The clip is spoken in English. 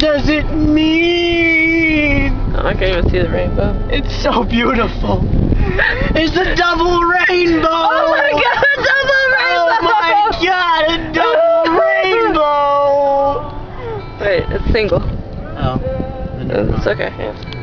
does it mean? I can't even see the rainbow. It's so beautiful. It's a double rainbow. Oh my god, a double rainbow! Oh my god, a double rainbow. Wait, it's single. Oh. It's okay. Yeah.